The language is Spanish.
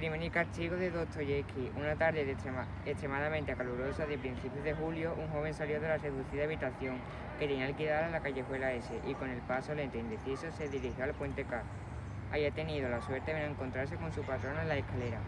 Crimen y castigo de Dostoyevsky. Una tarde de extremadamente calurosa de principios de julio, un joven salió de la seducida habitación que tenía alquilada en la callejuela S y con el paso lento e indeciso se dirigió al puente K. Había tenido la suerte de encontrarse con su patrona en la escalera.